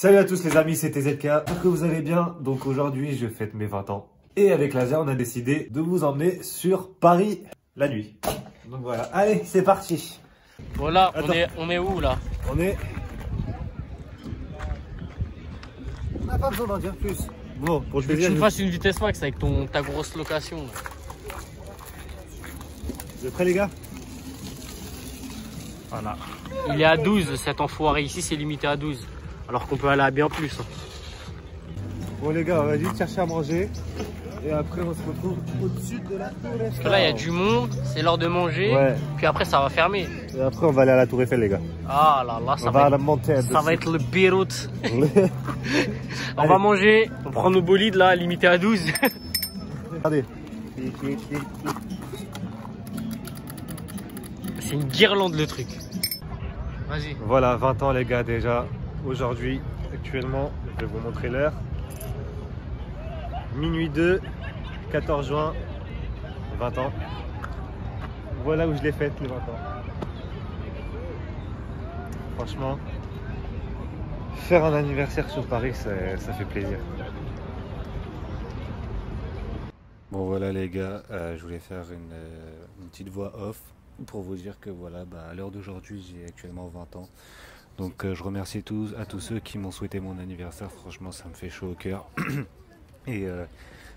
Salut à tous les amis, c'était ZK. J'espère que vous allez bien. Donc aujourd'hui, je fête mes 20 ans. Et avec Laser, on a décidé de vous emmener sur Paris la nuit. Donc voilà, allez, c'est parti. Voilà, on Attends. est, on est où là? On est... On n'a pas besoin d'en dire plus. Bon, pour Je veux que tu me fasses une vitesse max avec ton, ta grosse location. vous êtes prêts les gars? Voilà. Il est à 12 cet enfoiré. Ici, c'est limité à 12. Alors qu'on peut aller à bien plus. hein. Bon les gars, on va vite chercher à manger. Et après, on se retrouve au-dessus de la tour Eiffel. Parce que là, il y a du monde, c'est l'heure de manger. Ouais. Puis après, ça va fermer. Et après, on va aller à la tour Eiffel les gars. Ah là là, ça on va, être, la montagne. ça va être le Beyrouth. On Allez. va manger, on prend nos bolides là, limité à 12. Regardez. c'est une guirlande le truc. Vas-y. Voilà, 20 ans les gars déjà. Aujourd'hui, actuellement, je vais vous montrer l'heure. Minuit 2, 14 juin, 20 ans. Voilà où je l'ai faite les 20 ans. Franchement, faire un anniversaire sur Paris, ça, fait plaisir. Bon voilà les gars, euh, je voulais faire une, euh, une petite voix off pour vous dire que voilà, bah, à l'heure d'aujourd'hui j'ai actuellement 20 ans. Donc euh, je remercie tous, à tous ceux qui m'ont souhaité mon anniversaire, franchement ça me fait chaud au cœur. Et euh,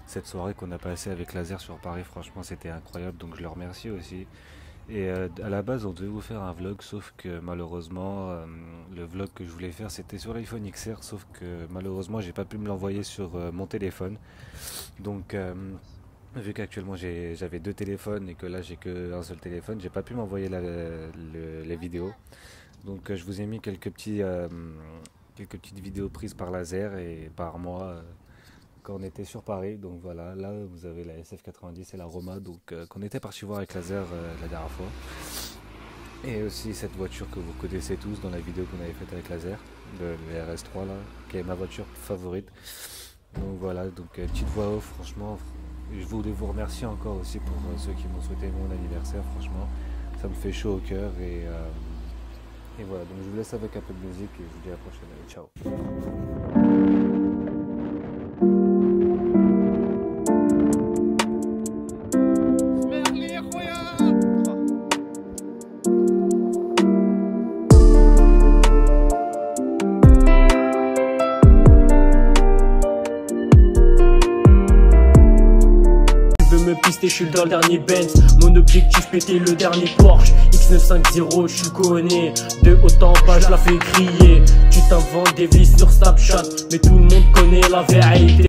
cette soirée qu'on a passée avec Laser sur Paris, franchement c'était incroyable, donc je le remercie aussi. Et euh, à la base on devait vous faire un vlog, sauf que malheureusement le vlog que je voulais faire c'était sur l'iPhone XR, sauf que malheureusement j'ai pas pu me l'envoyer sur mon téléphone. Donc vu qu'actuellement j'avais deux téléphones et que là j'ai qu'un seul téléphone, j'ai pas pu m'envoyer les vidéos. Donc euh, je vous ai mis quelques petits euh, quelques petites vidéos prises par laser et par moi euh, quand on était sur Paris. Donc voilà, là vous avez la SF90 et la Roma donc qu'on était parti voir avec laser la dernière fois. Et aussi cette voiture que vous connaissez tous dans la vidéo qu'on avait faite avec laser, le, le RS3 là, qui est ma voiture favorite. Donc voilà, donc petite voix off, franchement, je voulais vous remercier encore aussi pour ceux qui m'ont souhaité mon anniversaire, franchement, ça me fait chaud au cœur et, et voilà, donc je vous laisse avec un peu de musique et je vous dis à la prochaine, allez, ciao. Pister, je suis dans le dernier Benz. Mon objectif, péter le dernier Porsche. X950, je suis connais. De haut en bas, je la fais crier. Tu t'inventes des vies sur Snapchat, mais tout le monde connaît la vérité.